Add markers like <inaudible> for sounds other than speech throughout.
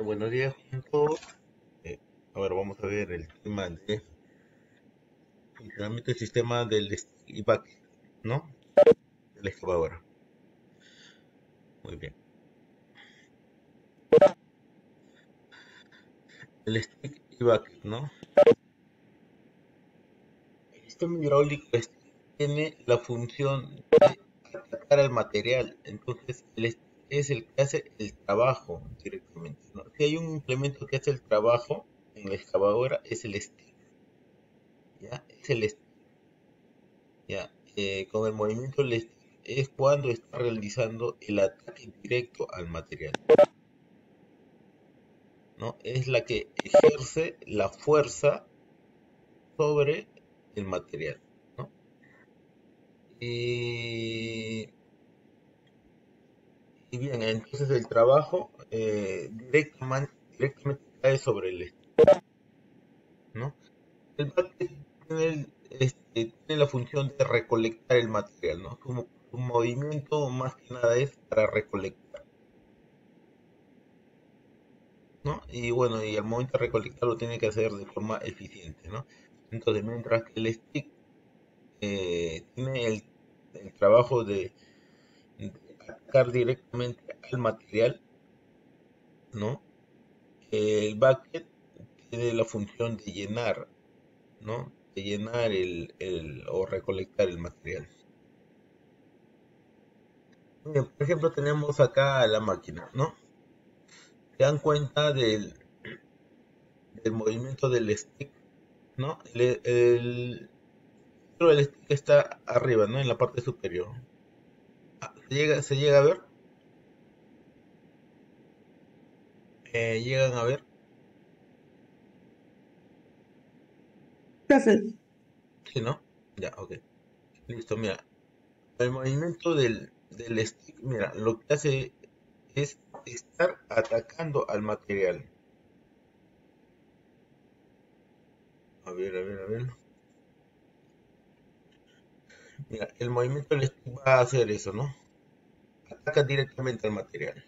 buenos días a todos. Eh, ahora vamos a ver el tema de funcionamiento del sistema del IBAC, ¿no? De la excavadora. Muy bien. El stick IBAC, ¿no? El sistema hidráulico tiene la función de atacar al material. Entonces, el stick es el que hace el trabajo directamente. Si hay un implemento que hace el trabajo en la excavadora, es el stick. ¿Ya? Es el stick. ¿Ya? Eh, con el movimiento del stick es cuando está realizando el ataque directo al material. ¿No? Es la que ejerce la fuerza sobre el material. ¿no? Y bien, entonces el trabajo eh, directamente, cae sobre el ¿no? El tiene, este, tiene, la función de recolectar el material, ¿no? Como movimiento más que nada es para recolectar. ¿no? Y bueno, y al momento de recolectar lo tiene que hacer de forma eficiente, ¿no? Entonces, mientras que el stick eh, tiene el trabajo de atacar directamente al material, ¿no? El bucket tiene la función de llenar, ¿no? De llenar el, el o recolectar el material. por ejemplo, tenemos acá la máquina, ¿no? Se dan cuenta del, del movimiento del stick, ¿no? El, el, el stick está arriba, ¿no? En la parte superior. ¿Se llega, se llega a ver? Eh, ¿Llegan a ver? Sí, ¿no? Ya, ok. Listo, mira. El movimiento del, del stick, mira, lo que hace es estar atacando al material. A ver, a ver, a ver. Mira, el movimiento del stick va a hacer eso, ¿no? Ataca directamente al material.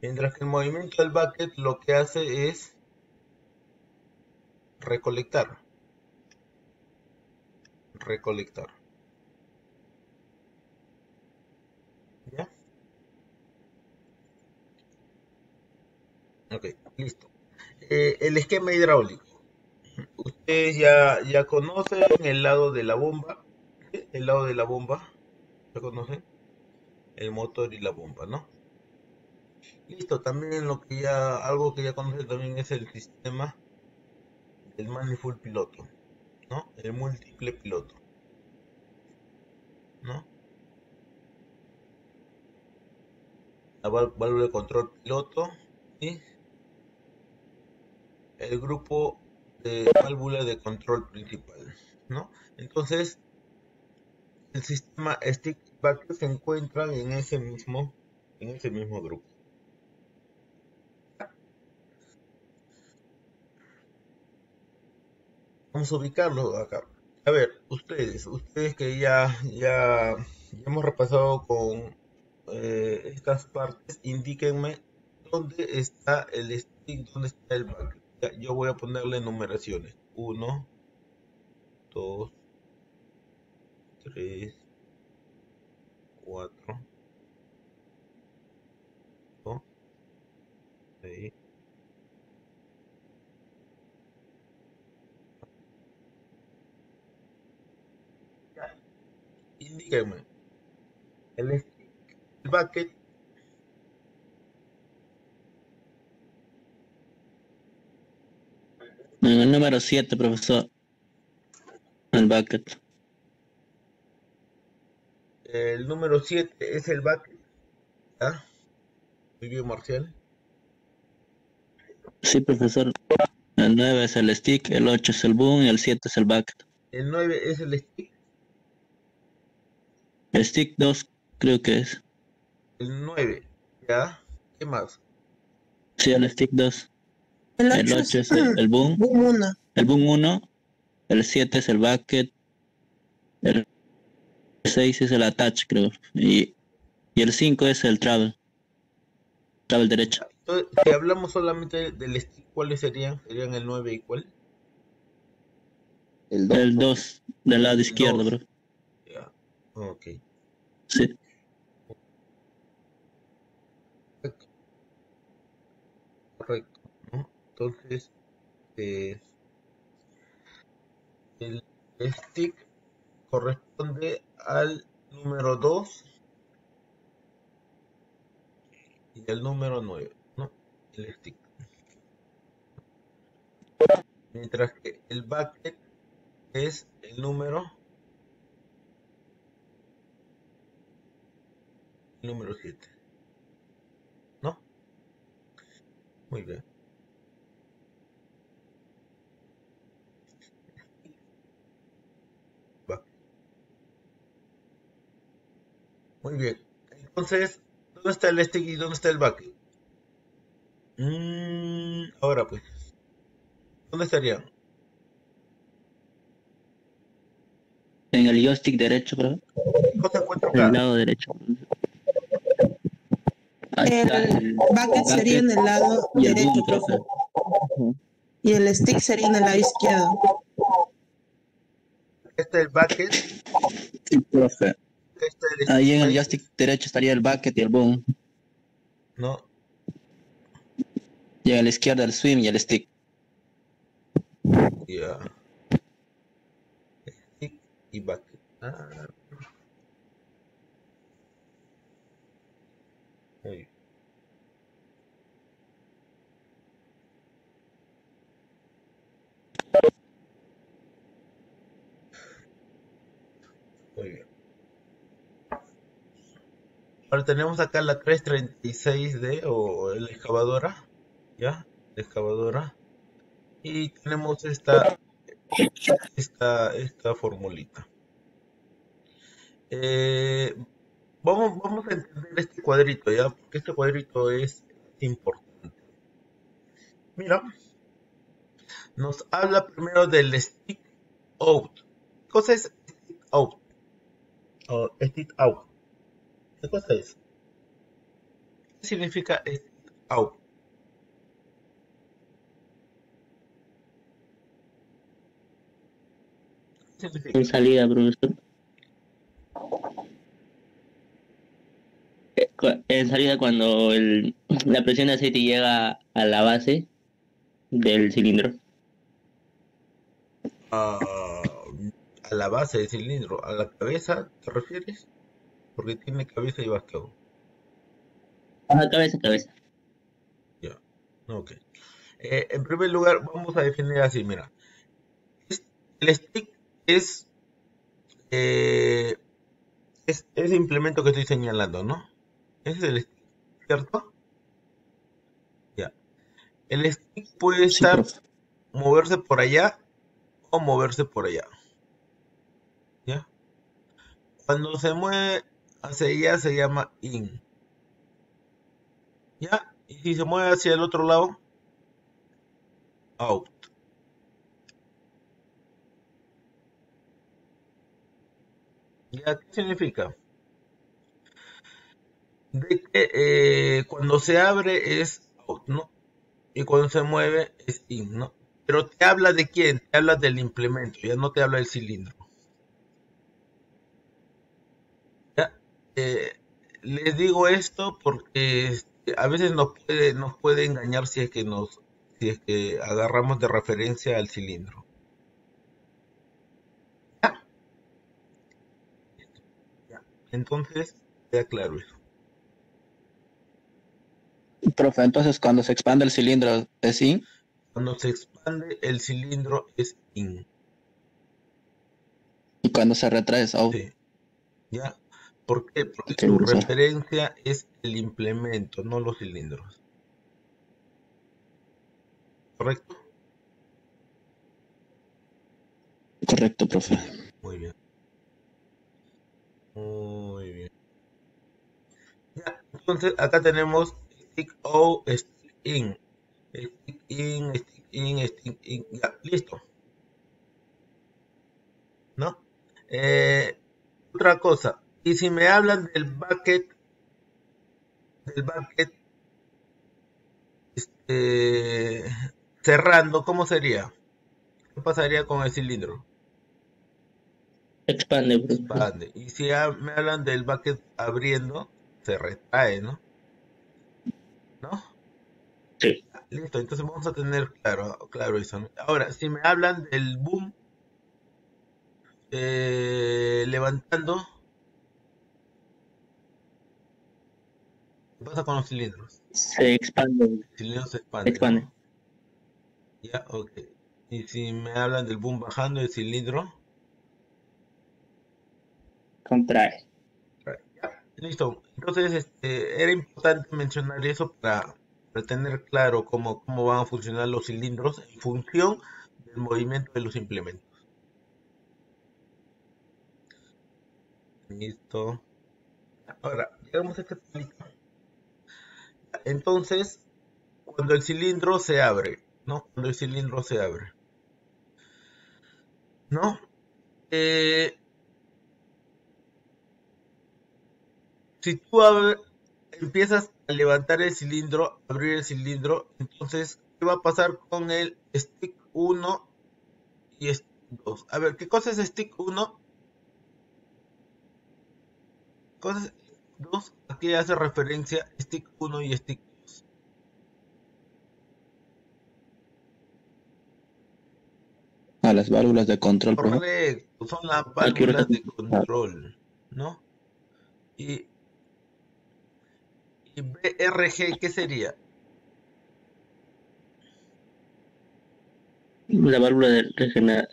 Mientras que el movimiento del bucket lo que hace es recolectar. Recolectar. ¿Ya? Ok, listo. Eh, el esquema hidráulico. Ustedes ya, ya conocen el lado de la bomba. El lado de la bomba conocen? El motor y la bomba, ¿no? Listo, también lo que ya, algo que ya conocen también es el sistema del manifold piloto, ¿no? El múltiple piloto, ¿no? La válvula de control piloto y el grupo de válvula de control principal, ¿no? Entonces, el sistema stick back se encuentran en ese mismo en ese mismo grupo. Vamos a ubicarlo acá. A ver ustedes ustedes que ya ya, hemos repasado con eh, estas partes indíquenme dónde está el stick dónde está el back. Yo voy a ponerle numeraciones. 1 2 3, 4, 5, 6, Indíqueme. El, el bucket número 7, profesor. El bucket. El número 7 es el back. ¿Ah? Muy bien, Marcial. Sí, profesor. El 9 es el stick, el 8 es el boom y el 7 es el back. El 9 es el stick. El stick 2 creo que es. El 9, ¿ya? ¿Qué más? Sí, el stick 2. El 8, es el, boom. boom 1. El boom <clears throat> 1. El 7 es el bucket. El 6 es el attach, creo. Y, y el 5 es el travel. Travel derecho. si hablamos solamente del stick, ¿cuáles serían? ¿Serían el 9 y cuál? El 2, del lado izquierdo, bro. Ya, ok. Sí. Correcto. ¿no? Entonces, eh, el stick corresponde al número 2 y el número 9, ¿no? El stick. Mientras que el bucket es el número número 7. ¿No? Muy bien. Muy bien. Entonces, ¿dónde está el stick y dónde está el bucket? Mm, ahora pues, ¿dónde estarían? En el joystick derecho, bro. ¿Cómo se encuentra En el lado derecho. el, bucket sería en el lado y el derecho, profe. Y el stick sería en el lado izquierdo. Este es el bucket. Sí, profe. Este Ahí en el stick. joystick derecho estaría el bucket y el boom. No, Y a la izquierda el swim y el stick. ya. Stick y bucket. Ah. Muy bien. Muy bien. Ahora tenemos acá la 336D o la excavadora. ¿Ya? La excavadora. Y tenemos esta esta, esta formulita. Eh, vamos, vamos a entender este cuadrito, ¿ya? Porque este cuadrito es importante. Mira, nos habla primero del stick out. ¿Qué cosa es stick out? O stick out. ¿Qué cosa es? ¿Qué significa? ¿Qué significa? En salida, profesor. Eh, En salida cuando el, la presión de aceite llega a la base del cilindro. a, a la base del cilindro, a la cabeza, ¿te refieres? Porque tiene cabeza y bastón. Ajá, cabeza, cabeza. Ya, ok. Eh, en primer lugar, vamos a definir así, mira. El stick es, eh, es ese implemento que estoy señalando, ¿no? Ese es el stick, ¿cierto? Ya. El stick puede estar, moverse por allá o moverse por allá. ¿Ya? Cuando se mueve hacia allá se llama in. ¿Ya? Y si se mueve hacia el otro lado, out. ¿Ya? ¿Qué significa? De que eh, cuando se abre es out, ¿no? Y cuando se mueve es in, ¿no? Pero te habla de quién? Te habla del implemento, ya no te habla del cilindro. Eh, les digo esto porque este, a veces nos puede, nos puede engañar si es que nos, si es que agarramos de referencia al cilindro. ¿Ya? Ya. Entonces, queda claro eso. Profe, entonces cuando se expande el cilindro es in. Cuando se expande el cilindro es in. Y cuando se retrae es out. Sí. ¿Ya? ¿Por qué? Porque su referencia es el implemento, no los cilindros. ¿Correcto? Correcto, profe. Muy bien. Muy bien. Ya, entonces acá tenemos stick O, stick in. Stick in, stick in, stick in. Ya, listo. ¿No? Eh, otra cosa. Y si me hablan del bucket, del bucket, eh, cerrando, ¿cómo sería? ¿Qué pasaría con el cilindro? Expande, Expande. Y si me hablan del bucket abriendo, se retrae, ¿no? ¿No? Sí. Listo, entonces vamos a tener claro, claro eso. Ahora, si me hablan del boom eh, levantando, ¿qué pasa con los cilindros? Se expande. El cilindro se expande. expande. Ya, ok. Y si me hablan del boom bajando el cilindro, contrae. Listo. Entonces, este, era importante mencionar eso para tener claro cómo, cómo van a funcionar los cilindros en función del movimiento de los implementos. Listo. Ahora, llegamos a este punto. Entonces, cuando el cilindro se abre, ¿no? Cuando el cilindro se abre. ¿No? Eh, si tú empiezas a levantar el cilindro, abrir el cilindro, entonces, ¿qué va a pasar con el stick 1 y stick 2? A ver, ¿qué cosa es stick 1? Cosas, 2 a qué hace referencia Stick 1 y Stick 2. A las válvulas de control. Correcto, son las ah, válvulas de control, ¿no? Y, BRG, ¿qué sería? La válvula de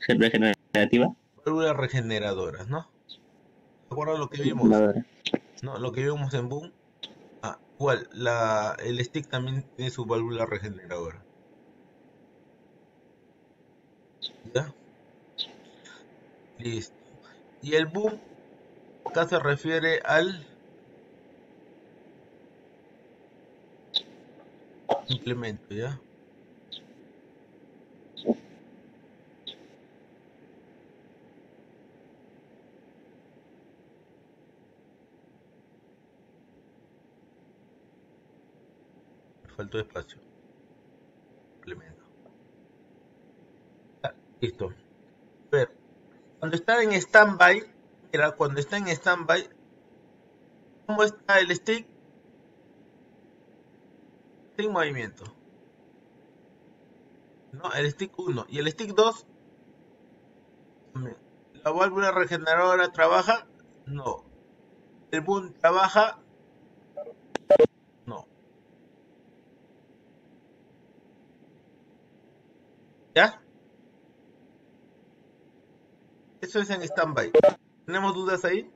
regenerativa. Válvulas regeneradoras, ¿no? ¿Te acuerdas lo que vimos? No, lo que vimos en Boom. Ah, igual, la, el stick también tiene su válvula regeneradora. ¿Ya? Listo. Y el boom acá se refiere al implemento, ¿ya? Faltó espacio. Implemento. listo. A ver, cuando está en standby, mira, cuando está en standby, ¿cómo está el stick? sin movimiento. No, el stick 1 y el stick 2. La válvula regeneradora trabaja. No. El boom trabaja. No. ¿Ya? Eso es en standby. ¿Tenemos dudas ahí?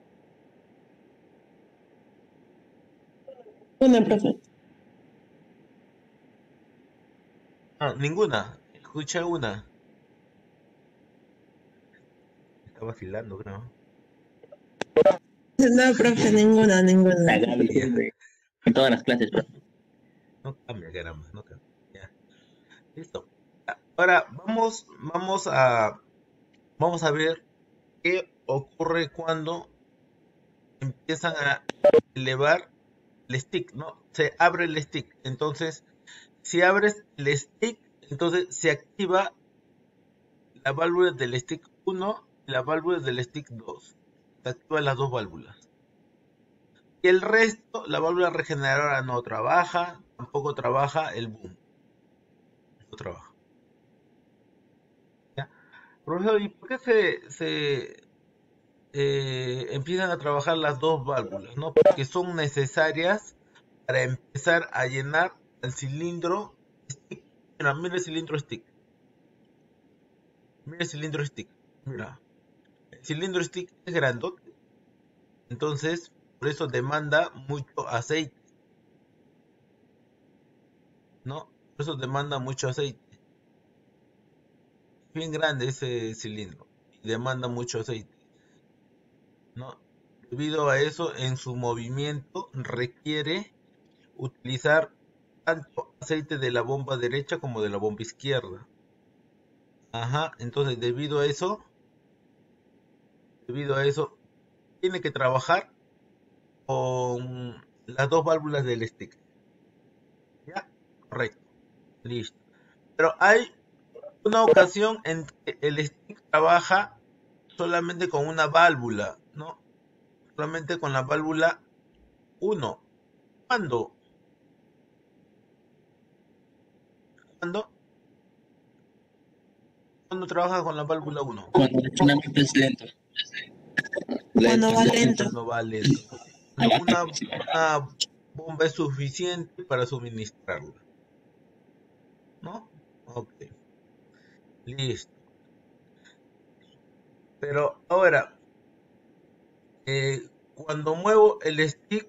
Una, profe. Ah, ninguna. Escuché una. Está vacilando, creo. No, profe, ninguna, ninguna. En todas las clases, profe. No cambia, caramba, no cambia. Ya. Listo. Ahora vamos, vamos a, vamos a ver qué ocurre cuando empiezan a elevar el stick, ¿no? Se abre el stick. Entonces, si abres el stick, entonces se activa la válvula del stick 1 y la válvula del stick 2. Se activan las dos válvulas. Y el resto, la válvula regeneradora no trabaja, tampoco trabaja el boom. No trabaja. Profesor, ¿y por qué se, eh, empiezan a trabajar las dos válvulas? ¿no? Porque son necesarias para empezar a llenar el cilindro stick. Mira, mira el cilindro stick. Mira el cilindro stick. Mira. El cilindro stick es grandote. Entonces, por eso demanda mucho aceite. ¿No? Por eso demanda mucho aceite. Bien grande ese cilindro. Y demanda mucho aceite. ¿No? Debido a eso, en su movimiento requiere utilizar tanto aceite de la bomba derecha como de la bomba izquierda. Ajá, entonces debido a eso, debido a eso, tiene que trabajar con las dos válvulas del stick. ¿Ya? Correcto. Listo. Pero hay una ocasión en que el stick trabaja solamente con una válvula, ¿no? Solamente con la válvula 1. ¿Cuándo? ¿Cuándo? ¿Cuándo trabaja con la válvula 1? Cuando el funcionamiento es lento. Cuando va lento. Cuando va lento. Una, una bomba es suficiente para suministrarla. ¿No? Listo. Pero ahora, eh, cuando muevo el stick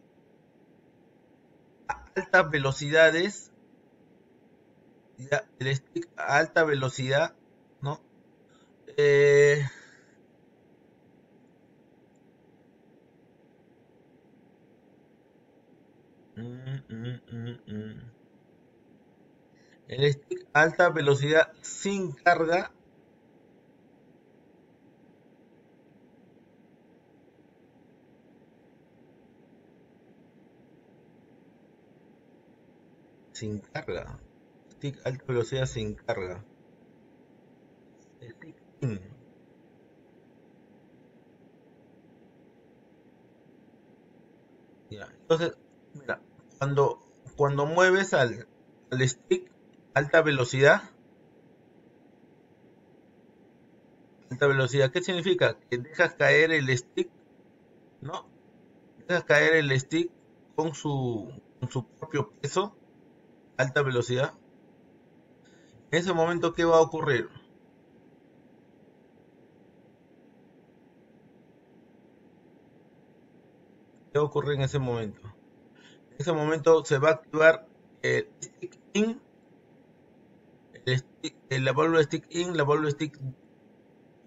a altas velocidades, ya, el stick a alta velocidad, ¿no? Eh, mm, mm, mm, el stick alta velocidad sin carga sin carga. Stick alta velocidad sin carga. Stick in. Ya, entonces, mira, cuando, cuando mueves al, al stick alta velocidad, alta velocidad, ¿qué significa? Que dejas caer el stick, ¿no? Dejas caer el stick con su, con su propio peso alta velocidad, en ese momento, ¿qué va a ocurrir? ¿Qué va a ocurrir en ese momento? En ese momento se va a activar el stick in, la válvula stick in, la válvula stick,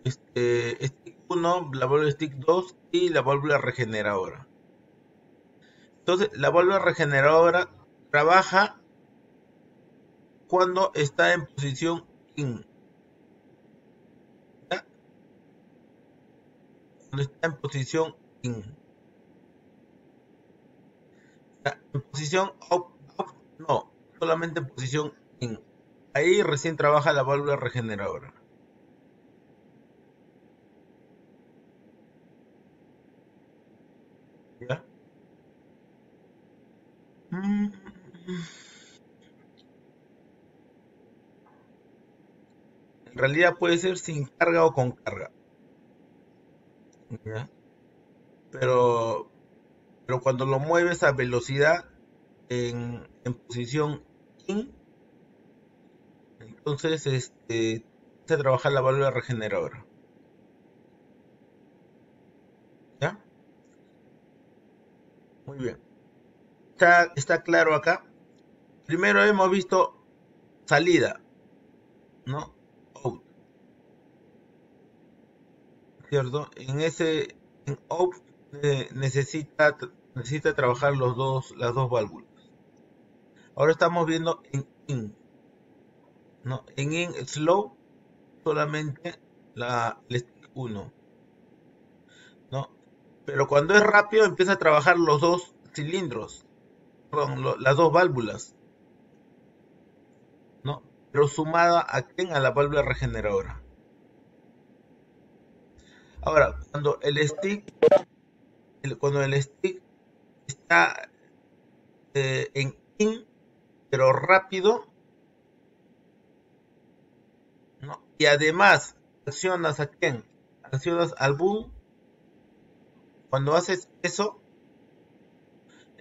este, stick 1, la válvula stick 2 y la válvula regeneradora. Entonces, la válvula regeneradora trabaja cuando está en posición in. Cuando está en posición in. En posición up, no, solamente en posición in. Ahí recién trabaja la válvula regeneradora. ¿Ya? En realidad puede ser sin carga o con carga. Pero, pero cuando lo mueves a velocidad en, en posición in, entonces este, se trabaja la válvula regeneradora. ¿Ya? Muy bien. Está, claro acá. Primero hemos visto salida, ¿no? ¿cierto? En ese en out eh, necesita necesita trabajar los dos las dos válvulas. Ahora estamos viendo en in. ¿No? En in slow solamente la el stick 1. ¿no? Pero cuando es rápido empieza a trabajar los dos cilindros, las dos válvulas. ¿no? Pero sumada a? A la válvula regeneradora. Ahora, cuando el stick, cuando el stick está eh, en in, pero rápido, ¿no? Y además accionas a quién? Accionas al boom. Cuando haces eso,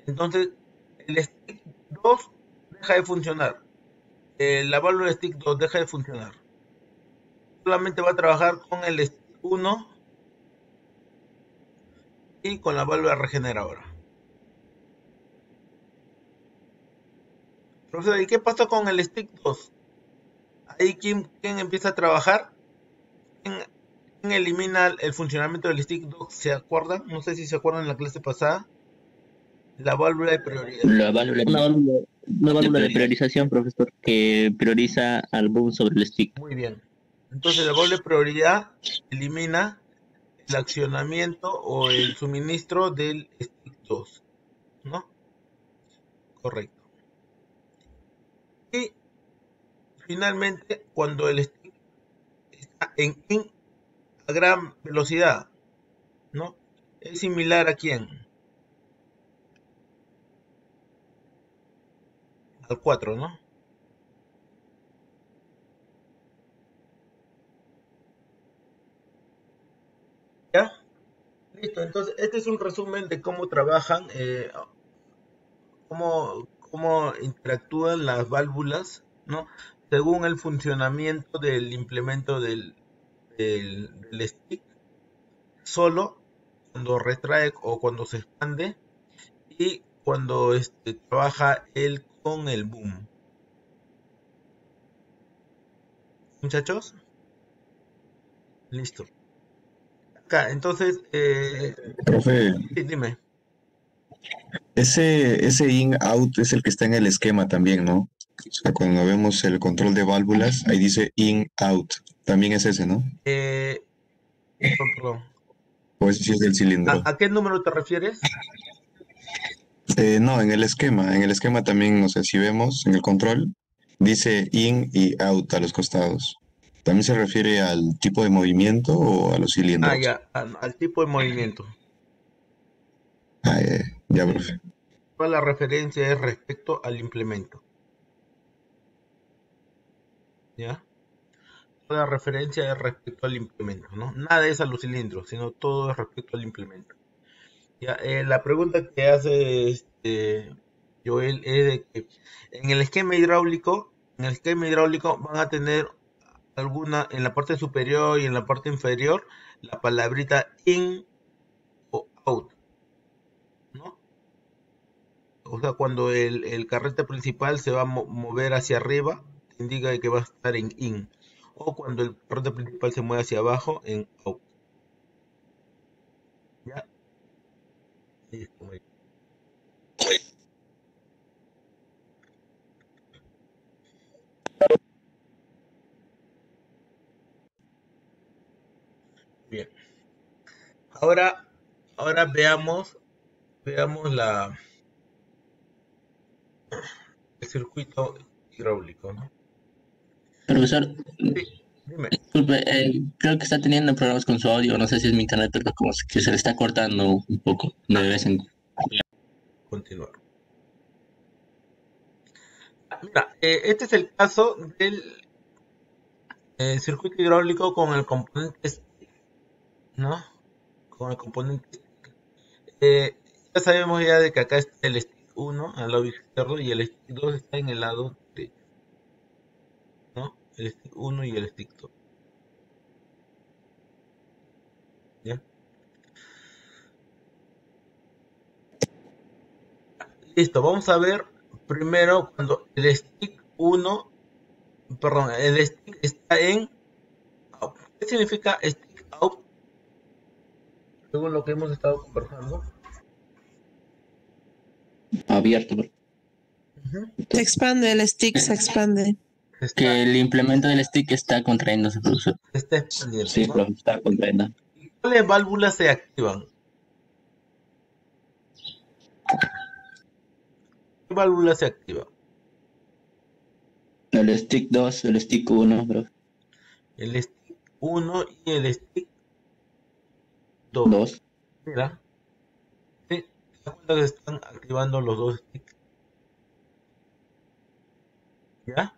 entonces el stick 2 deja de funcionar. La válvula stick 2 deja de funcionar. Solamente va a trabajar con el stick 1 y con la válvula regeneradora. Profesor, ¿y qué pasó con el stick 2? Ahí, ¿quién, empieza a trabajar? ¿Quién, elimina el funcionamiento del stick 2? ¿Se acuerdan? No sé si se acuerdan en la clase pasada. La válvula de prioridad. La válvula, una válvula, de priorización, profesor, que prioriza al boom sobre el stick. Muy bien. Entonces la válvula de prioridad elimina el accionamiento o el suministro del stick 2, ¿no? Correcto. Y finalmente cuando el stick está en in a gran velocidad, ¿no? Es similar a quién? Al 4, ¿no? ¿Ya? Listo, entonces este es un resumen de cómo trabajan, eh, cómo, cómo interactúan las válvulas, ¿no? Según el funcionamiento del implemento del, del, stick, solo cuando retrae o cuando se expande y cuando este, trabaja él con el boom. Muchachos, listo. Acá, entonces, eh, profe, dime. Ese, ese in-out es el que está en el esquema también, ¿no? O sea, cuando vemos el control de válvulas, ahí dice in-out. También es ese, ¿no? Eh, perdón. O ese sí es del cilindro. ¿A, qué número te refieres? Eh, no, en el esquema. En el esquema también, o sea, si vemos en el control, dice in y out a los costados. ¿También se refiere al tipo de movimiento o a los cilindros? Ah, ya, al, tipo de movimiento. Ah, ya, ya, profe. Toda la referencia es respecto al implemento. ¿Ya? Toda referencia es respecto al implemento, ¿no? Nada es a los cilindros, sino todo es respecto al implemento. Ya, eh, la pregunta que hace este Joel es de que en el esquema hidráulico, en el esquema hidráulico van a tener alguna en la parte superior y en la parte inferior la palabrita in o out, ¿no? O sea, cuando el, el carrete principal se va a mover hacia arriba, indica que va a estar en in. O cuando el carrete principal se mueve hacia abajo, en out. Bien. Ahora, ahora veamos, veamos la el circuito hidráulico. Profesor, disculpe, eh, creo que está teniendo problemas con su audio, no sé si es mi internet, pero como que se le está cortando un poco de vez en. Continuar. Mira, eh, este es el caso del eh, circuito hidráulico con el componente ¿no? Con el componente ya sabemos ya de que acá está el stick 1 al lado izquierdo y el stick 2 está en el lado derecho el stick 1 y el stick 2. ¿Ya? Listo, vamos a ver primero cuando el stick 1, perdón, el stick está en out. ¿Qué significa stick out? Según lo que hemos estado conversando. Abierto. Se expande, el stick se expande que el implemento del stick está contrayéndose, profesor. Está expandiendo. Sí, profesor, está contrayendo. ¿Y cuáles válvulas se activan? ¿Qué válvula se activa? El stick 2, el stick 1, bro. El stick 1 y el stick 2. 2. Mira. Sí, ¿te das cuenta que están activando los dos sticks? ¿Ya?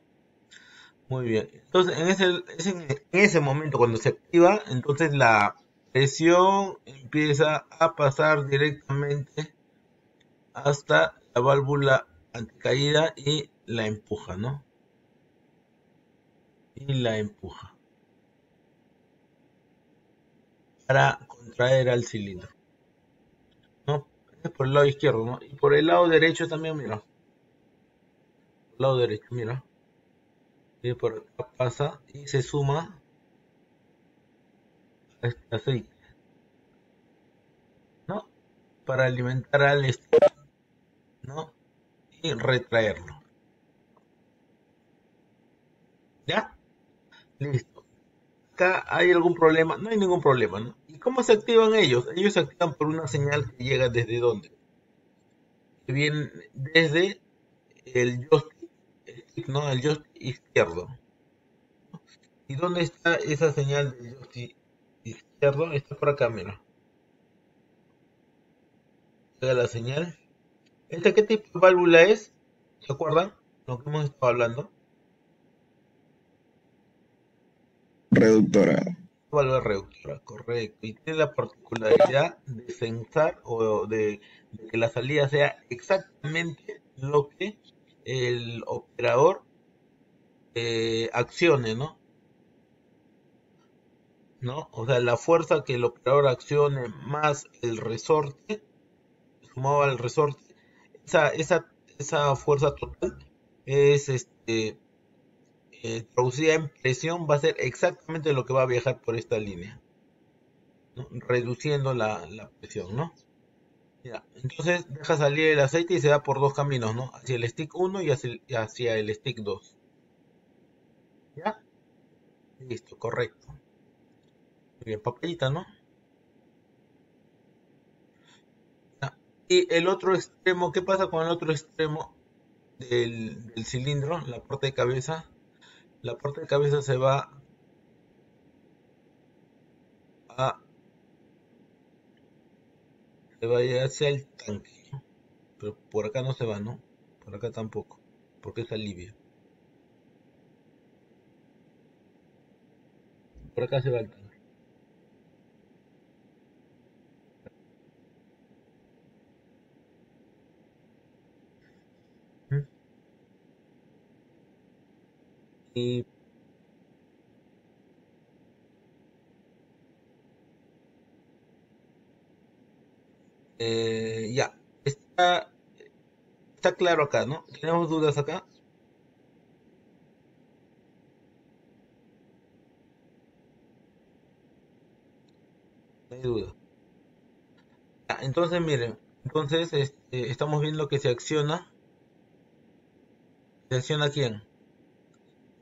Muy bien. Entonces, en ese, en ese momento, cuando se activa, entonces la presión empieza a pasar directamente hasta la válvula anticaída y la empuja, ¿no? Y la empuja. Para contraer al cilindro. ¿No? Es por el lado izquierdo, ¿no? Y por el lado derecho también, mira. Por el lado derecho, mira por acá pasa y se suma a este aceite ¿no? para alimentar al ¿no? y retraerlo ¿ya? listo acá hay algún problema no hay ningún problema ¿no? ¿y cómo se activan ellos? ellos se activan por una señal que llega desde dónde que viene desde el joystick joystick, ¿no? El joystick izquierdo. ¿Y dónde está esa señal del joystick izquierdo? Está por acá, mira. la señal. ¿Esta qué tipo de válvula es? ¿Se acuerdan? Lo que hemos estado hablando. Reductora. Válvula reductora, correcto. Y tiene la particularidad de sensar o de, que la salida sea exactamente lo que el operador eh, accione, ¿no? ¿No? O sea, la fuerza que el operador accione más el resorte, sumado al resorte, esa, esa, esa fuerza total es este eh, traducida en presión va a ser exactamente lo que va a viajar por esta línea reduciendo la, presión ¿no? Entonces deja salir el aceite y se da por dos caminos ¿no? hacia el stick 1 y hacia, el stick 2 ¿ya? listo, correcto muy bien, papelita ¿no? y el otro extremo, ¿qué pasa con el otro extremo? del, cilindro, la parte de cabeza, la parte de cabeza se va a se va hacia el tanque. Pero por acá no se va no por acá tampoco porque es alivio. Por acá se va el tanque. Y eh, ya, está, claro acá, ¿no? ¿Tenemos dudas acá? No hay duda. entonces, miren, entonces este, estamos viendo que se acciona. ¿Se acciona quién?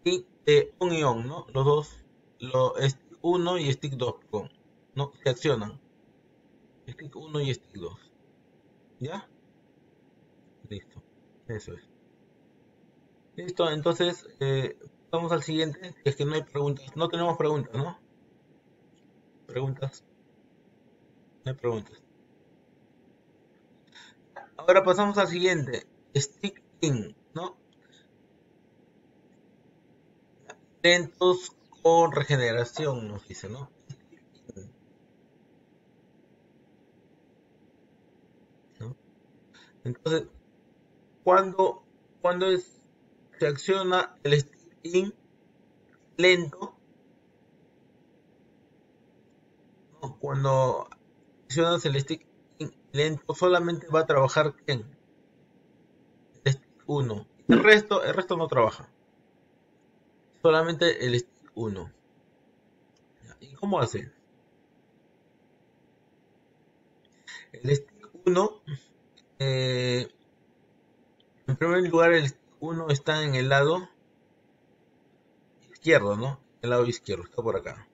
y on, ¿no? Los dos, lo, stick 1 y stick 2, ¿no? Se accionan. Stick 1 y stick 2. ¿Ya? Listo. Eso es. Listo, entonces eh, vamos al siguiente. Es que no hay preguntas. No tenemos preguntas, ¿no? Preguntas. No hay preguntas. Ahora pasamos al siguiente. Stick in, ¿no? lentos con regeneración, nos dice, ¿no? Entonces, cuando, cuando es, se acciona el stick in lento, cuando accionas el stick in lento, solamente va a trabajar el stick 1. El resto, el resto no trabaja solamente el stick 1. ¿Y cómo hace? El stick 1, eh, en primer lugar, el stick 1 está en el lado izquierdo, ¿no? El lado izquierdo, está por acá.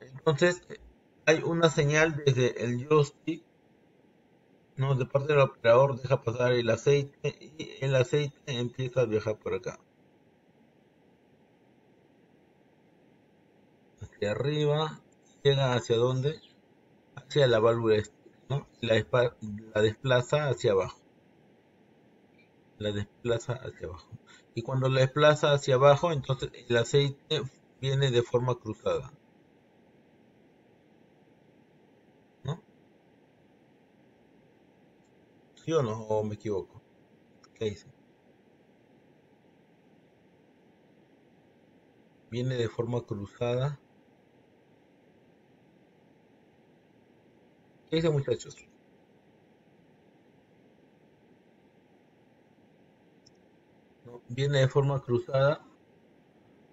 Entonces, hay una señal desde el joystick no, de parte del operador deja pasar el aceite y el aceite empieza a viajar por acá. arriba, llega hacia dónde? Hacia la válvula, ¿no? La, la desplaza hacia abajo. La desplaza hacia abajo. Y cuando la desplaza hacia abajo, entonces el aceite viene de forma cruzada. ¿No? ¿Sí o no? ¿O me equivoco? ¿Qué dice? Viene de forma cruzada ¿Qué dice muchachos? Viene de forma cruzada.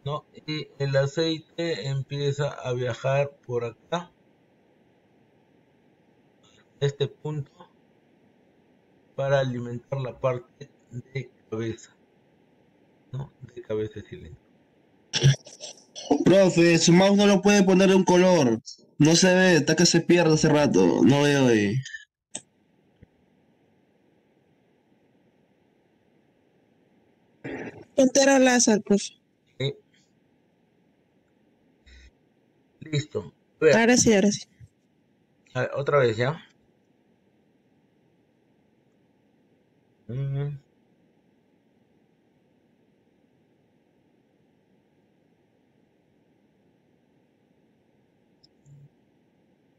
¿no? Y el aceite empieza a viajar por acá. Este punto. Para alimentar la parte de cabeza. ¿no? De cabeza cilindro. Profe, su mouse no lo puede poner de un color. No se ve, está que se pierde hace rato. No veo ahí. Puntero láser, profe. Listo. Ahora sí, ahora sí. otra vez, ¿ya? Mm.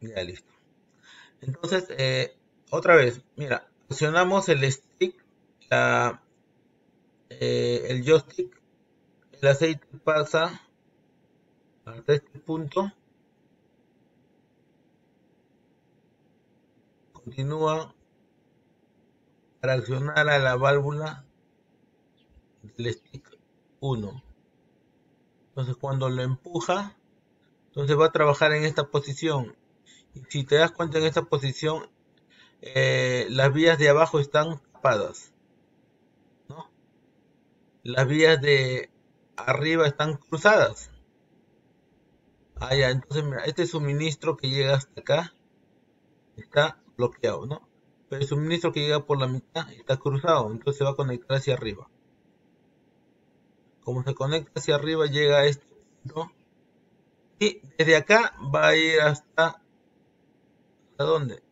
Ya, listo. Entonces, eh, otra vez, mira, presionamos el stick, eh, el joystick, el aceite pasa hasta este punto. Continúa para accionar a la válvula del stick 1. Entonces cuando lo empuja, entonces va a trabajar en esta posición. Si te das cuenta en esta posición, eh, las vías de abajo están tapadas. ¿no? Las vías de arriba están cruzadas. Ah, ya, entonces mira, este suministro que llega hasta acá está bloqueado, ¿no? Pero el suministro que llega por la mitad está cruzado, entonces se va a conectar hacia arriba. Como se conecta hacia arriba, llega a este punto. Y desde acá va a ir hasta... ¿Hasta dónde?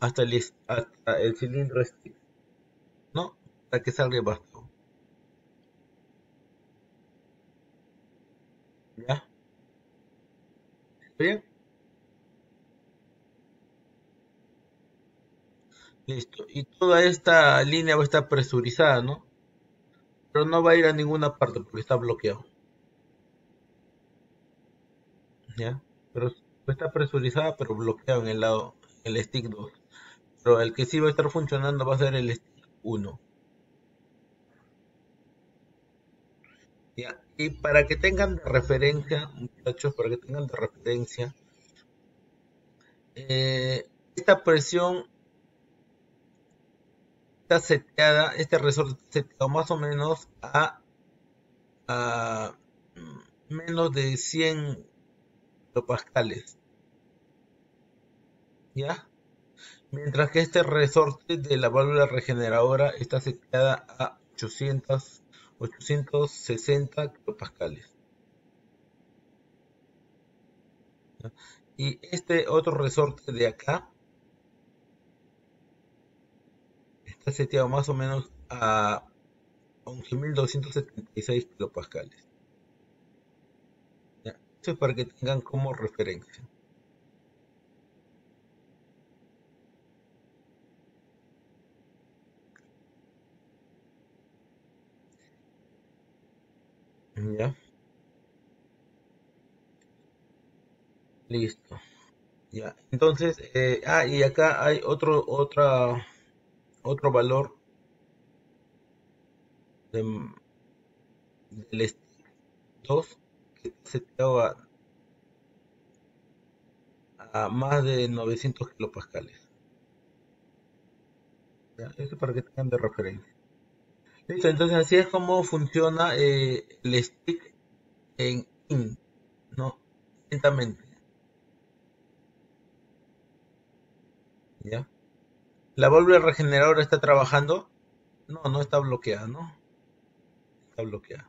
Hasta el, hasta el cilindro este. ¿No? Para que salga bastante. ¿Ya? ¿Bien? Listo. Y toda esta línea va a estar presurizada, ¿no? Pero no va a ir a ninguna parte porque está bloqueado. Pero está presurizada pero bloqueado en el lado, el stick 2. Pero el que sí va a estar funcionando va a ser el stick 1. ¿Ya? Y para que tengan de referencia, muchachos, para que tengan de referencia, eh, esta presión está seteada, este resorte seteado más o menos a, menos de 100 ¿Ya? Mientras que este resorte de la válvula regeneradora está seteada a 800, 860 kilopascales. Y este otro resorte de acá seteado más o menos a 11.276 kilopascales. Esto es para que tengan como referencia. Ya. Listo. Ya. Entonces, eh, ah, y acá hay otro, otra otro valor del stick 2 que se a, a más de 900 kilopascales. Eso es para que tengan de referencia. Listo, entonces así es como funciona eh, el stick en IN, ¿no? Lentamente. ¿Ya? ¿La válvula regeneradora está trabajando? No, no está bloqueada, ¿no? Está bloqueada.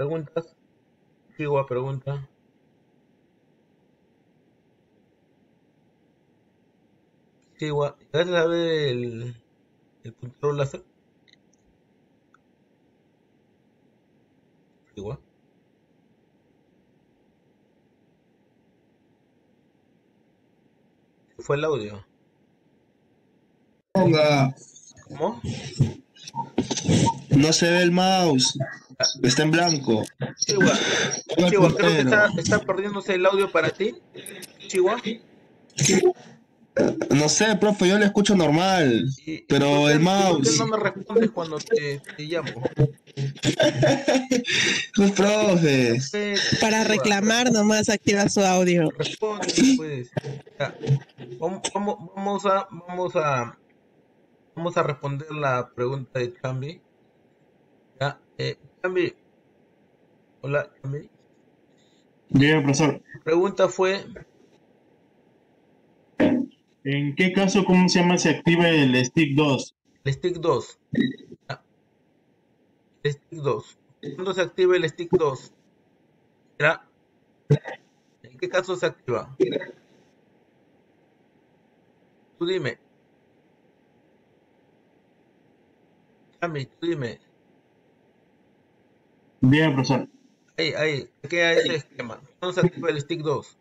¿Preguntas? Sigo pregunta. Sigo, ¿ya sabe el, el control láser? igual. fue el audio? Ponga. ¿Cómo? No se ve el mouse. Está en blanco. Chihuahua. Chihuahua, creo que está, está perdiéndose el audio para ti. Chihuahua. No sé, profe, yo le escucho normal, pero el mouse... ¿Por qué no me respondes cuando te, te llamo? <laughs> pues, profe. Para reclamar nomás activa su audio. Responde, pues. Vamos, vamos, a, vamos a, vamos a responder la pregunta de Chambi. Ya, eh, Cambi. Hola, Cambi. Bien, profesor. La pregunta fue, ¿En qué caso, cómo se llama, se activa el stick 2? el stick 2. Ya. El stick 2. ¿Cuándo se activa el stick 2? Ya. ¿En qué caso se activa? Tú dime. Cambi, tú dime. Bien, profesor. Ahí, ahí, queda ese esquema. ¿Cuándo se activa el stick 2?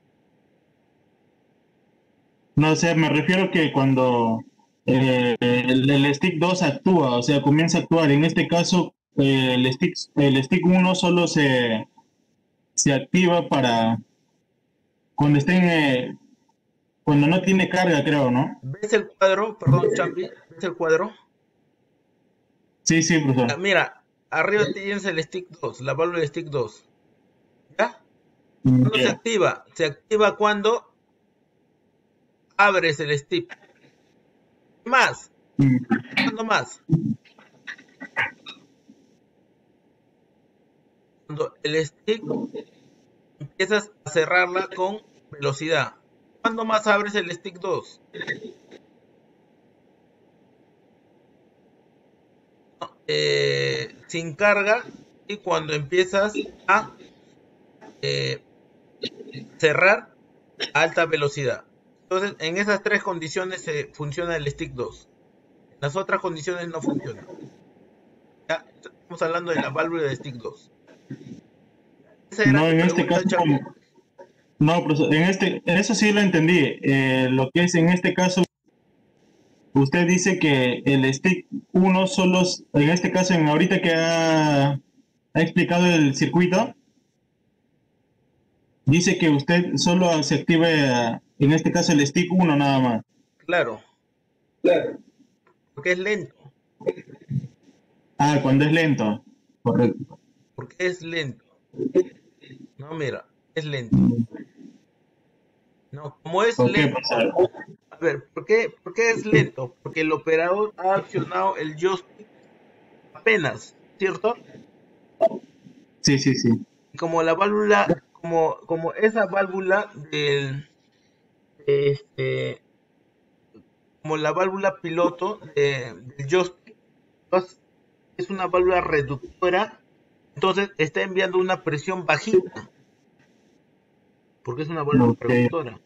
No, o sea, me refiero que cuando eh, el, el stick 2 actúa, o sea, comienza a actuar. En este caso, eh, el stick el stick 1 solo se, se activa para cuando estén eh, cuando no tiene carga, creo, ¿no? ¿Ves el cuadro? Perdón, Champi. ¿Ves el cuadro? Sí, sí, Ah, profesor. Mira, arriba tienes el stick 2, la válvula de stick 2. ¿Ya? ¿Cuándo se activa? Se activa cuando abres el stick. ¿Qué más? Mm, ¿Cuándo más? Cuando el stick empiezas a cerrarla con velocidad. ¿Cuándo más abres el stick 2? Eh, sin carga y cuando empiezas a eh, cerrar a alta velocidad. Entonces, en esas tres condiciones se funciona el stick 2. En las otras condiciones no funciona. Ya, estamos hablando de la válvula de stick 2. Esa era No, en este caso, no, profesor, en este, eso sí lo entendí. Eh, lo que es en este caso, usted dice que el stick 1 solo, en este caso, en ahorita que ha, ha explicado el circuito, dice que usted solo se active, en este caso, el stick 1 nada más. Claro. Porque es lento. Ah, cuando es lento. Correcto. Porque es lento. No, mira, es lento. No, como es ¿Por qué, lento. Ver, ¿por qué, ¿por qué es lento? Porque el operador ha accionado el joystick apenas, ¿cierto? Sí, sí, sí. Como la válvula, como, como esa válvula del, este, como la válvula piloto de- del joystick, es una válvula reductora, entonces está enviando una presión bajita, porque es una válvula reductora.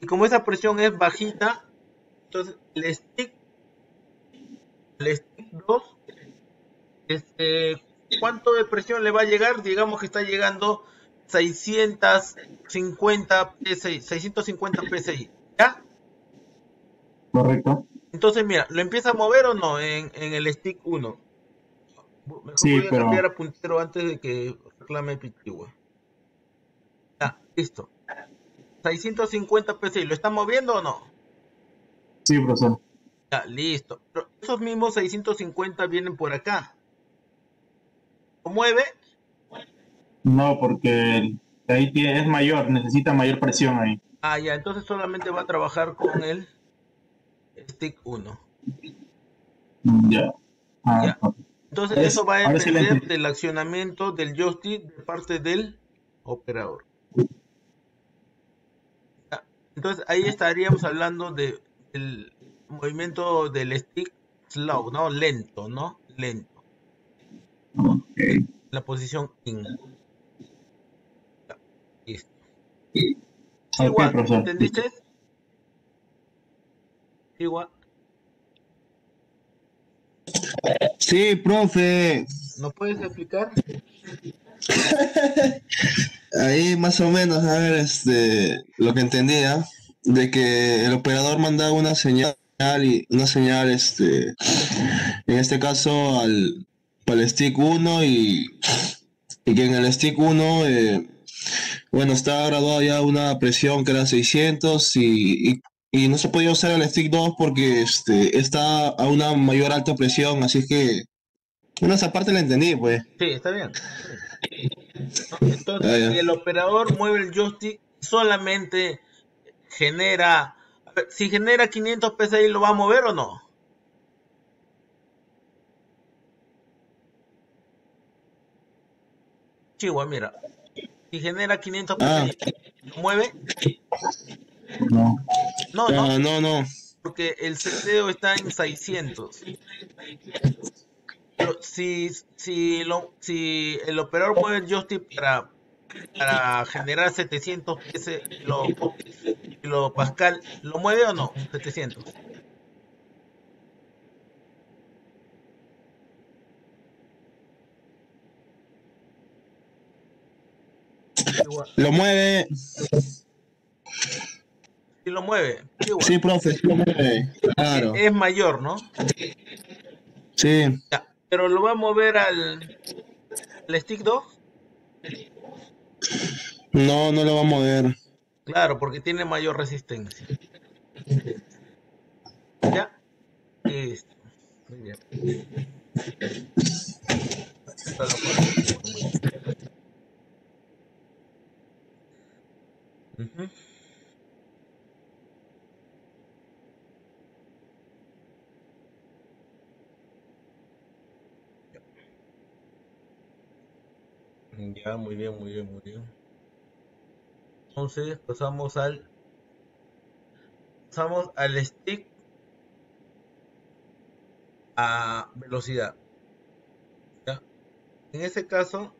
Y como esa presión es bajita, entonces el stick, el stick 2, este, ¿cuánto de presión le va a llegar? Digamos que está llegando 650 PSI, 650 PSI, ¿ya? Correcto. Entonces, mira, ¿lo empieza a mover o no en, en el stick 1? Mejor Sí, voy a pero- cambiar a puntero antes de que reclame Pitigua. Ya, listo. 650 PSI, ¿lo está moviendo o no? Sí, profesor. Ya, listo. Pero esos mismos 650 vienen por acá. ¿Lo mueve? No, porque ahí tiene- es mayor, necesita mayor presión ahí. Ah, ya, entonces solamente va a trabajar con el stick 1. Ya. Ah, Ya. Entonces Es- eso va a sí depender del accionamiento del joystick de parte del operador. Entonces ahí estaríamos hablando de el movimiento del stick slow, ¿no? Lento, ¿no? Lento. Ok. La posición in. Listo. Igual, profesor. ¿entendiste? Igual, Sí, profe. ¿nos puedes explicar? <laughs> Ahí más o menos, a ver, este, lo que entendía, de que el operador mandaba una señal y una señal, este, en este caso al, para stick 1 y, y que en el stick 1, eh, bueno, estaba graduada ya una presión que era 600 y, y, y no se podía usar el stick 2 porque este, está a una mayor alta presión, así que, bueno, esa parte la entendí, pues. Sí, está bien. Entonces, ah, si el operador mueve el joystick, solamente genera. Si genera 500 PCI, ¿lo va a mover o no? Chihuahua, mira. Si genera 500 ah. ¿lo mueve? No. No, no. Ah, no, no. Porque el seteo está en 600. Pero si, si, lo, si el operador mueve el joystick para, para generar 700 ese, lo, lo Pascal, ¿lo mueve o no? 700. Lo mueve. Sí, lo mueve. Sí, profe, lo mueve. Claro. Es mayor, ¿no? Sí. Pero lo va a mover al, al stick 2. No, no lo va a mover. Claro, porque tiene mayor resistencia. ¿Ya? Listo. Muy bien. Ya, muy bien, muy bien, muy bien. Entonces pasamos al pasamos al stick a velocidad. ¿Ya? En ese caso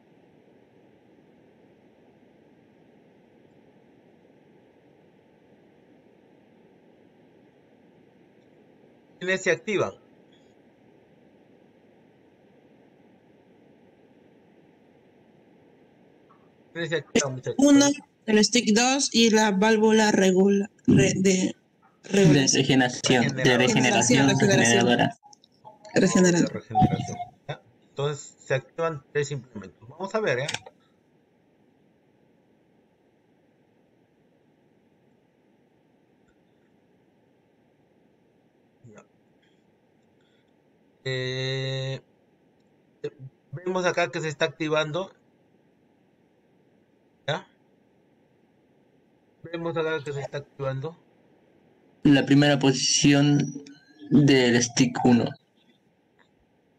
¿Quiénes se activan? Uno, el stick 2 y la válvula regula, re, de, de regeneración, de regeneración, regeneradora. Entonces se activan tres implementos. Vamos a ver, ¿eh? Eh, vemos acá que se está activando. ¿Ya? Vemos acá que se está activando. La primera posición del stick 1.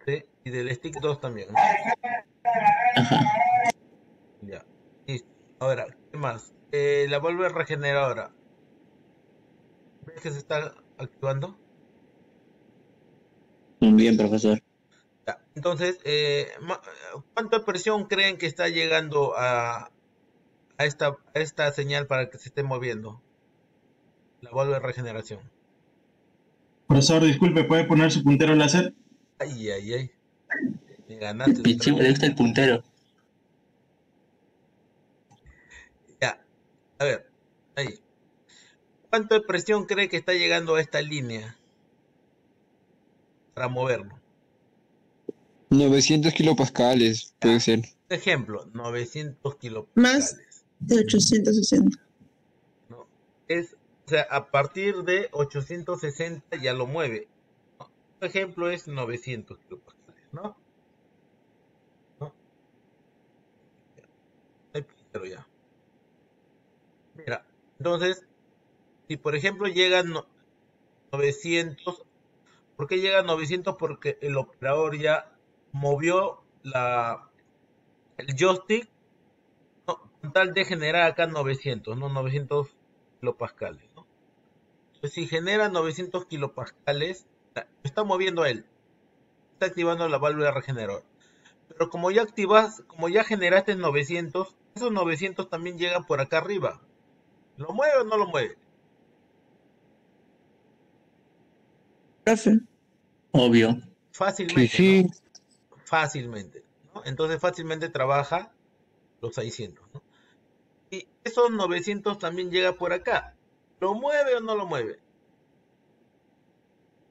Sí, y del stick 2 también. Ya. Listo. Ahora, ¿qué más? Eh, la vuelve regeneradora. ¿Ves que se está activando? Bien, profesor. Entonces, eh, ¿cuánta presión creen que está llegando a, a, esta, esta señal para que se esté moviendo? La vuelve de regeneración. Profesor, disculpe, ¿puede poner su puntero láser? Ay, ay, ay. Me ganaste. <laughs> Me gusta el puntero. Ya, a ver, ahí. ¿Cuánta presión cree que está llegando a esta línea? para moverlo. 900 kilopascales, puede ser. Ejemplo, 900 kilopascales. Más de 860. No, es, o sea, a partir de 860 ya lo mueve. Por ejemplo, es 900 kilopascales, ¿no? ¿No? Pero ya. Mira, entonces, si por ejemplo llegan 900 ¿Por qué llega a 900? Porque el operador ya movió la, el joystick con tal de generar acá 900, no 900 kilopascales. ¿no? Entonces, si genera 900 kilopascales, está moviendo él. Está activando la válvula regenerador. Pero como ya activas, como ya generaste 900, esos 900 también llegan por acá arriba. ¿Lo mueve o no lo mueve? Obvio. Fácilmente. Fácilmente. Entonces fácilmente trabaja los 600. Y esos 900 también llega por acá. ¿Lo mueve o no lo mueve?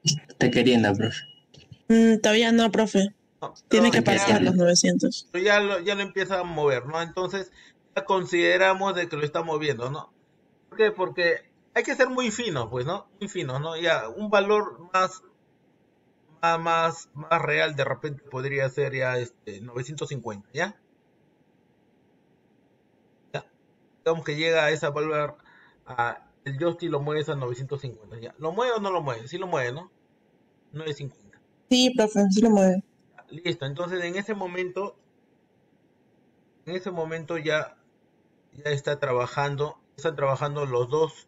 Está queriendo, profe. Mm, todavía no, profe. Tiene que pasar los 900. Pero ya lo, ya lo empieza a mover, ¿no? Entonces ya consideramos de que lo está moviendo, ¿no? ¿Por qué? Porque hay que ser muy fino, pues, ¿no? Muy fino, ¿no? Ya un valor más más, más real de repente podría ser ya este 950, ¿ya? ¿Ya? Digamos que llega a esa valor, a, el joystick lo mueve a 950, ¿ya? ¿Lo mueve o no lo mueve? Sí lo mueve, ¿no? 950. Sí, profe, sí lo mueve. Listo, entonces en ese momento en ese momento ya, ya está trabajando, están trabajando los dos,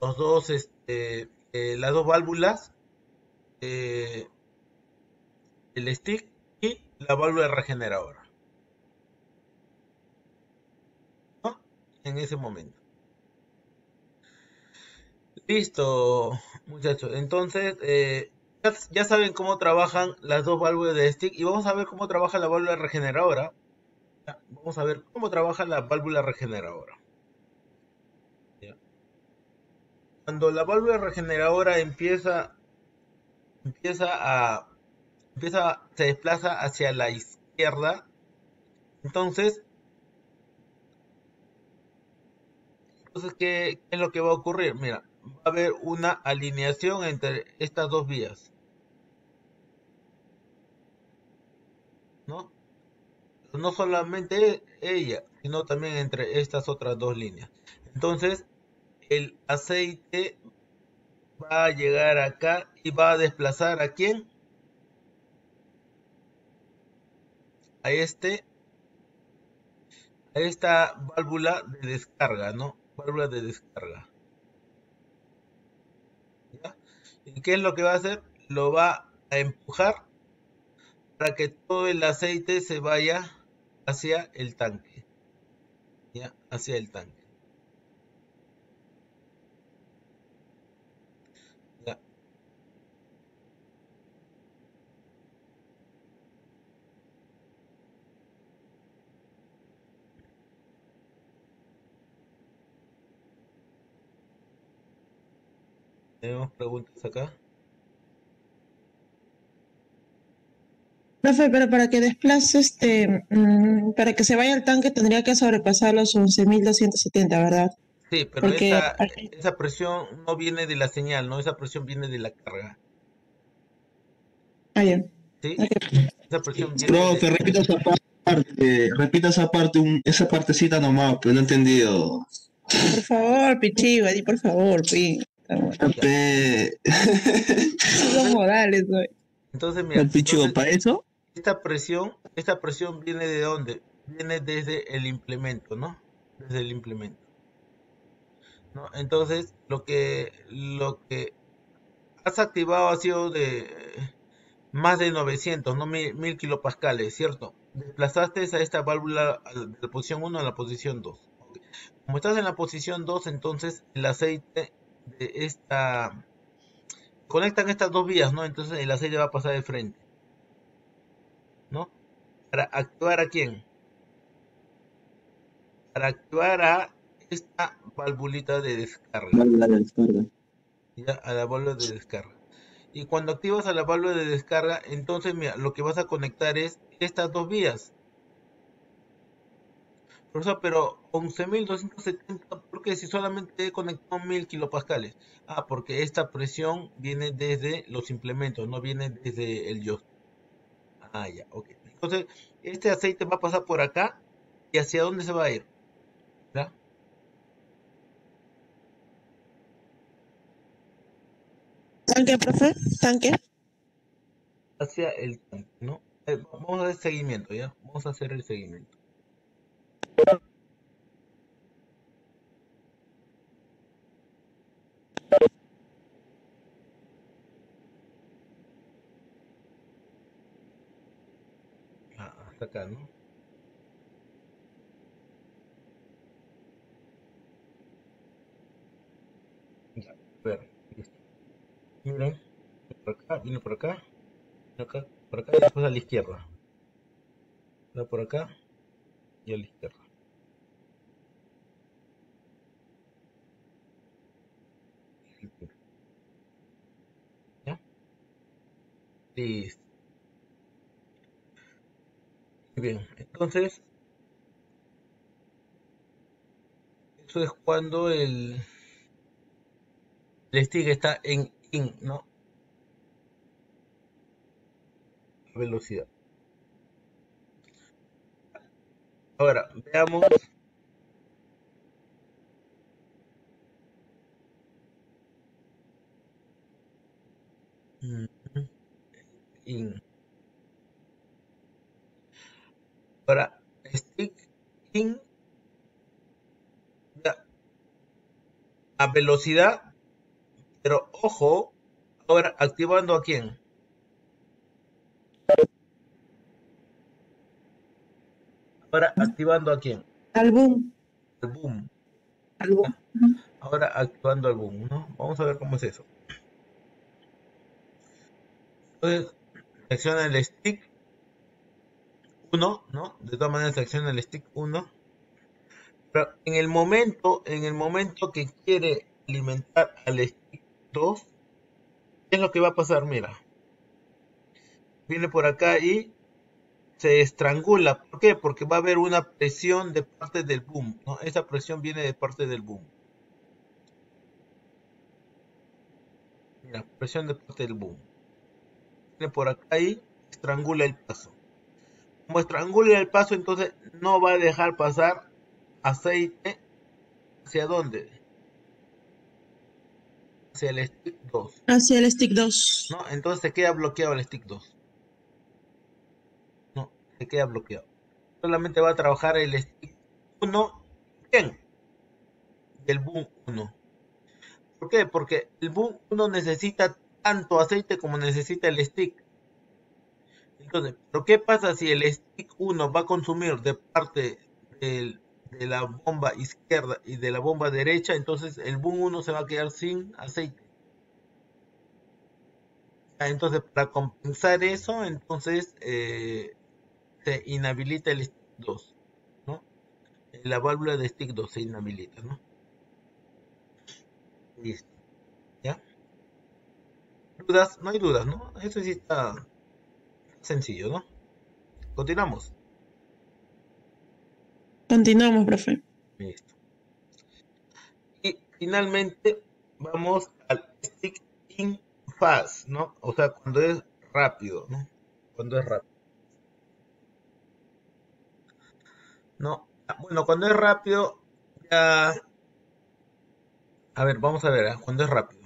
los dos, este, eh, las dos válvulas, eh, el stick y la válvula regeneradora. ¿No? En ese momento. Listo, muchachos. Entonces, eh, ya, saben cómo trabajan las dos válvulas de stick y vamos a ver cómo trabaja la válvula regeneradora. Vamos a ver cómo trabaja la válvula regeneradora. Cuando la válvula regeneradora empieza, empieza a, empieza, se desplaza hacia la izquierda, entonces, entonces ¿qué, es lo que va a ocurrir? Mira, va a haber una alineación entre estas dos vías. ¿No? No solamente ella, sino también entre estas otras dos líneas. Entonces, el aceite va a llegar acá y va a desplazar a quién? A este a esta válvula de descarga, ¿no? Válvula de descarga. ¿Y qué es lo que va a hacer? Lo va a empujar para que todo el aceite se vaya hacia el tanque. ¿Ya? Hacia el tanque. ¿Tenemos preguntas acá? Profe, pero para que desplace este, mm, para que se vaya al tanque tendría que sobrepasar los 11.270, ¿verdad? Sí, pero esa, esa, presión no viene de la señal, ¿no? Esa presión viene de la carga. Ah, bien. ¿Sí? Esa presión viene Profe, repita esa parte, repita esa parte, esa partecita nomás, pero no he entendido. Por favor, Pichiva, di por favor, pi. Son modales. Entonces, mira. ¿El para eso? Esta presión, esta presión viene de dónde? Viene desde el implemento, ¿no? Desde el implemento. ¿No? Entonces, lo que, lo que has activado ha sido de más de 900, no 1000, kilopascales, ¿cierto? Desplazaste a esta válvula de la posición 1 a la posición 2. Como estás en la posición 2, entonces el aceite de esta conectan estas dos vías, ¿no? Entonces el aceite va a pasar de frente. ¿No? Para activar a quién? Para activar a esta valvulita de descarga. Válvula de descarga. Ya, a la válvula de descarga. Y cuando activas a la válvula de descarga, entonces mira, lo que vas a conectar es estas dos vías. Profesor, pero 11.270, ¿por qué si solamente he conectado 1000 kilopascales? Ah, porque esta presión viene desde los implementos, no viene desde el yo. Ah, ya, ok. Entonces, este aceite va a pasar por acá y hacia dónde se va a ir. ¿Ya? ¿Tanque, profe? ¿Tanque? Hacia el tanque, ¿no? Eh, vamos a hacer seguimiento, ¿ya? Vamos a hacer el seguimiento. Ah, hasta acá, ¿no? Ya, a ver, listo. Miren, por acá, viene por acá, acá, por acá y después a la izquierda. Va por acá y a la izquierda. ¿Ya? Listo. Bien, entonces eso es cuando el, el stick está en in, ¿no? Velocidad. Ahora, veamos. In. Ahora, stick in a velocidad, pero ojo, ahora activando a quién? Ahora activando a quién? Al boom. Al boom. Al boom. Ahora activando al boom, ¿no? Vamos a ver cómo es eso. Entonces, selecciona el stick 1, ¿no? De todas maneras selecciona el stick 1. Pero en el momento, en el momento que quiere alimentar al stick 2, ¿qué es lo que va a pasar? Mira. Viene por acá y se estrangula. ¿Por qué? Porque va a haber una presión de parte del boom. Esa presión viene de parte del boom. Mira, presión de parte del boom. Viene por acá y estrangula el paso. Como estrangula el paso, entonces no va a dejar pasar aceite. ¿Hacia dónde? Hacia el stick 2. Hacia el stick 2. ¿No? Entonces se queda bloqueado el stick 2 queda bloqueado. Solamente va a trabajar el stick 1. Bien. el boom 1. ¿Por qué? Porque el boom 1 necesita tanto aceite como necesita el stick. Entonces, ¿pero qué pasa si el stick 1 va a consumir de parte de la bomba izquierda y de la bomba derecha? Entonces el boom 1 se va a quedar sin aceite. Entonces, para compensar eso, entonces eh, se inhabilita el stick 2, ¿no? La válvula de stick 2 se inhabilita, ¿no? Listo. ¿Ya? ¿Dudas? No hay dudas, ¿no? Eso sí está sencillo, ¿no? Continuamos. Continuamos, profe. Listo. Y finalmente vamos al stick in fast, ¿no? O sea, cuando es rápido, ¿no? Cuando es rápido. No, ah, bueno, cuando es rápido, ya... A ver, vamos a ver, ¿eh? cuando es rápido.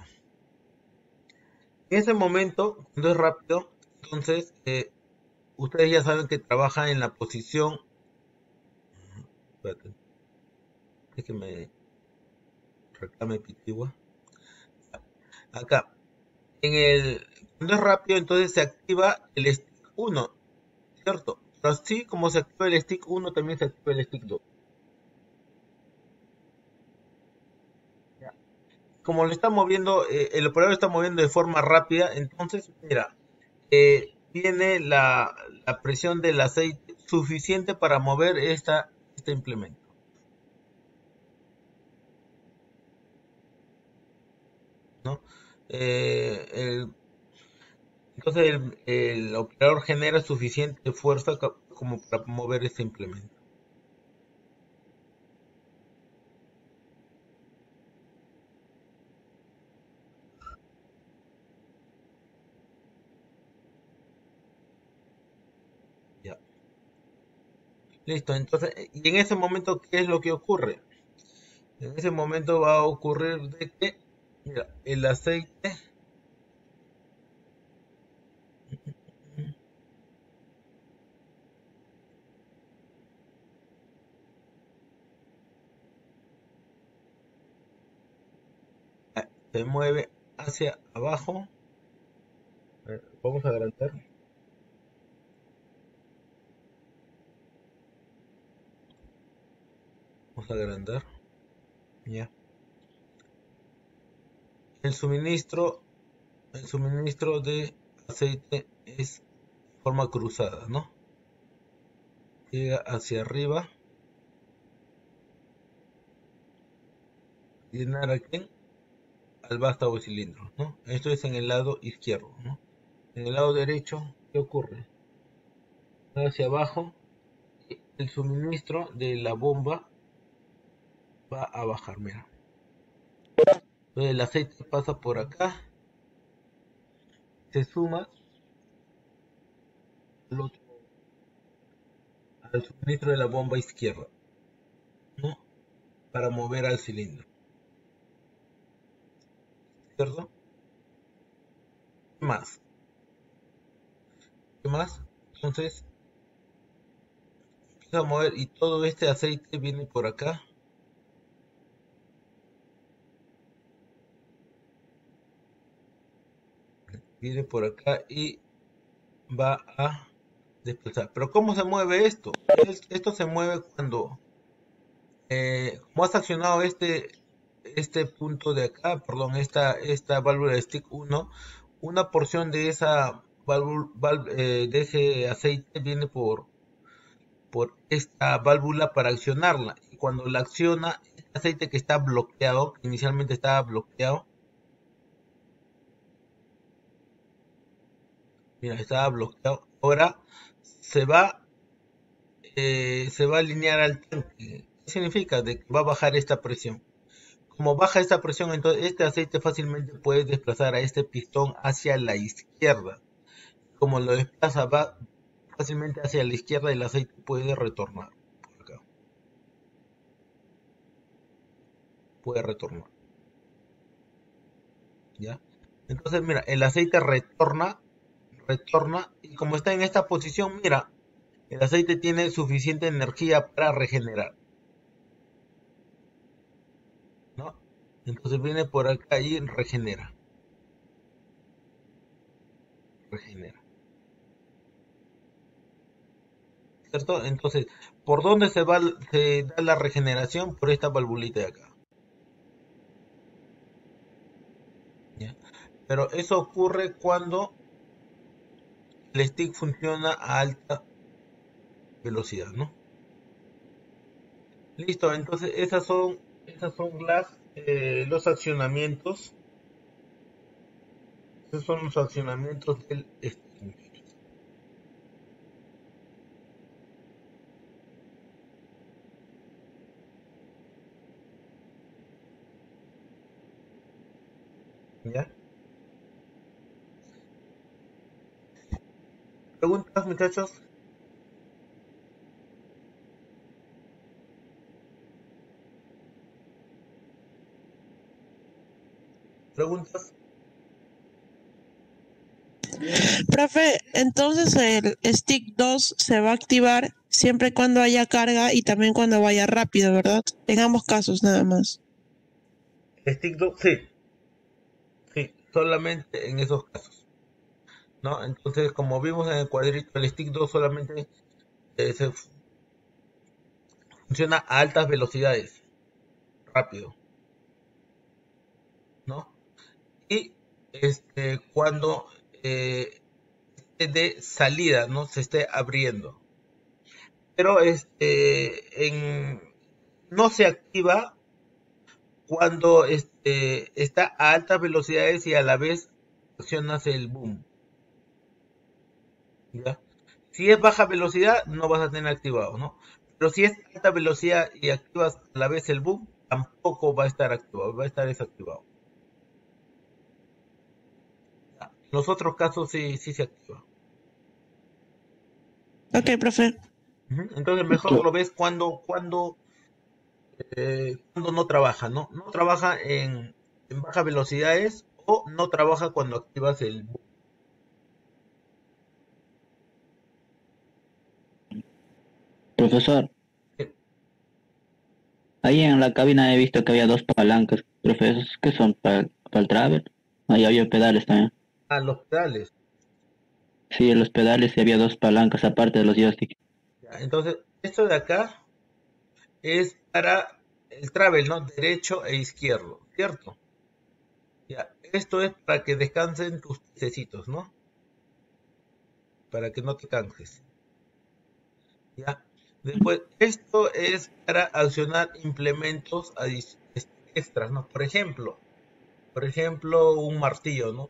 En ese momento, cuando es rápido, entonces, eh, ustedes ya saben que trabaja en la posición... Espérate. Es que me reclame Pitigua. Acá. En el... Cuando es rápido, entonces se activa el stick 1, ¿cierto? Así como se activa el stick 1, también se activa el stick 2. Como lo está moviendo, eh, el operador está moviendo de forma rápida, entonces, mira, eh, tiene la, presión del aceite suficiente para mover esta, este implemento. ¿No? Eh, el, entonces el, operador genera suficiente fuerza como para mover ese implemento. Listo, entonces, y en ese momento, ¿qué es lo que ocurre? En ese momento va a ocurrir de que, mira, el aceite se mueve hacia abajo. vamos a agrandar. Vamos a agrandar. Ya. El suministro, el suministro de aceite es forma cruzada, ¿no? Llega hacia arriba. Llenar aquí al vástago cilindro, ¿no? Esto es en el lado izquierdo, ¿no? En el lado derecho, ¿qué ocurre? Hacia abajo, el suministro de la bomba va a bajar, mira. Entonces el aceite pasa por acá, se suma al otro, al suministro de la bomba izquierda, ¿no? Para mover al cilindro. ¿cierto? ¿Qué más? ¿Qué más? Entonces, empieza a mover y todo este aceite viene por acá. Viene por acá y va a desplazar. Pero ¿cómo se mueve esto? Esto se mueve cuando, eh, como has accionado este, este punto de acá, perdón, esta, esta válvula de stick 1, una porción de esa válvula, eh, de ese aceite viene por, por esta válvula para accionarla. Y cuando la acciona, este aceite que está bloqueado, inicialmente estaba bloqueado, mira, estaba bloqueado, ahora se va eh, se va a alinear al tanque. ¿Qué significa? De que va a bajar esta presión. Como baja esta presión, entonces este aceite fácilmente puede desplazar a este pistón hacia la izquierda. Como lo desplaza va fácilmente hacia la izquierda, el aceite puede retornar. Puede retornar. ¿Ya? Entonces, mira, el aceite retorna retorna y como está en esta posición, mira, el aceite tiene suficiente energía para regenerar. ¿No? Entonces viene por acá y regenera. Regenera. ¿Cierto? Entonces, ¿por dónde se va se da la regeneración? Por esta valvulita de acá. Pero eso ocurre cuando el stick funciona a alta velocidad, ¿no? Listo, entonces esas son, esas son las, eh, los accionamientos. Esos son los accionamientos del stick. ¿Preguntas, muchachos? ¿Preguntas? Profe, entonces el stick 2 se va a activar siempre cuando haya carga y también cuando vaya rápido, ¿verdad? En ambos casos nada más. Stick 2, sí. Sí, solamente en esos casos. ¿No? Entonces, como vimos en el cuadrito, el stick 2 solamente eh, funciona a altas velocidades, rápido, ¿no? Y este, cuando eh, de salida, ¿no? Se esté abriendo. Pero este, en, no se activa cuando este, está a altas velocidades y a la vez accionas el boom. Si es baja velocidad, no vas a tener activado, ¿no? Pero si es alta velocidad y activas a la vez el boom, tampoco va a estar activado, va a estar desactivado. En los otros casos sí, sí se activa. Ok, profe. Entonces mejor lo ves cuando, cuando, eh, cuando no trabaja, ¿no? No trabaja en, en bajas velocidades o no trabaja cuando activas el boom. Profesor, ahí en la cabina he visto que había dos palancas, profesor, ¿qué son? ¿Para, el travel? Ahí había pedales también. Ah, los pedales. Sí, en los pedales y había dos palancas aparte de los joysticks. entonces, esto de acá es para el travel, ¿no? Derecho e izquierdo, ¿cierto? Ya, esto es para que descansen tus pececitos, ¿no? Para que no te canses. Ya. Después, esto es para accionar implementos extras, ¿no? Por ejemplo, por ejemplo, un martillo, ¿no?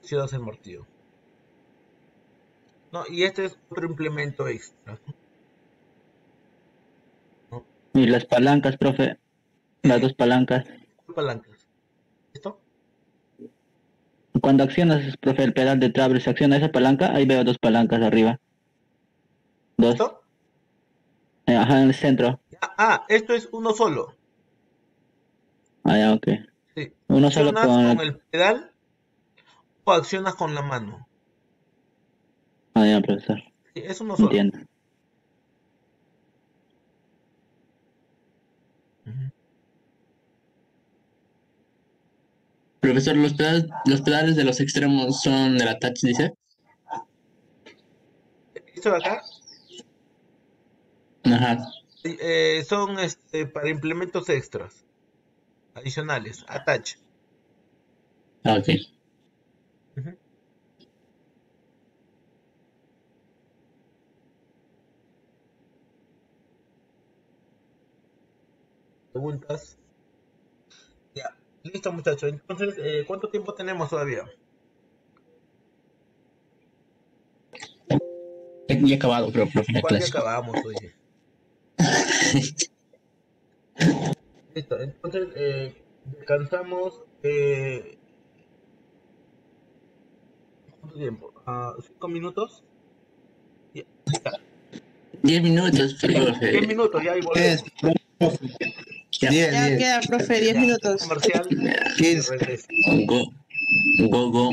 Accionas el martillo. No, y este es otro implemento extra. Y las palancas, profe. Las dos palancas. ¿Qué palancas? ¿Esto? Cuando accionas, profe, el pedal de travel, se acciona esa palanca, ahí veo dos palancas arriba. Dos. ¿Esto? Ajá, en el centro. Ah, esto es uno solo. Ah, ya, ok. Sí. Uno solo con... con el pedal o accionas con la mano. Ah, ya, profesor. Sí, es uno solo. Entiendo. Profesor, ¿los pedales, los pedales de los extremos son del attach, dice. ¿Esto de acá? Ajá. Eh, son este, para implementos extras, adicionales, attach. Ah, ok. Preguntas. Ya, listo muchachos. Entonces, eh, ¿cuánto tiempo tenemos todavía? Ya acabado, creo, profe, la ¿Cuál ya acabamos, oye? <laughs> Listo, entonces eh, descansamos. Eh, ¿Cuánto tiempo? Ah, ¿Cinco minutos? Diez minutos, Diez profe. minutos, ya volvemos. profe. Ya. Diez, Ya diez. queda, profe, 10 minutos. Comercial. Quince. regreso. Go, go, go.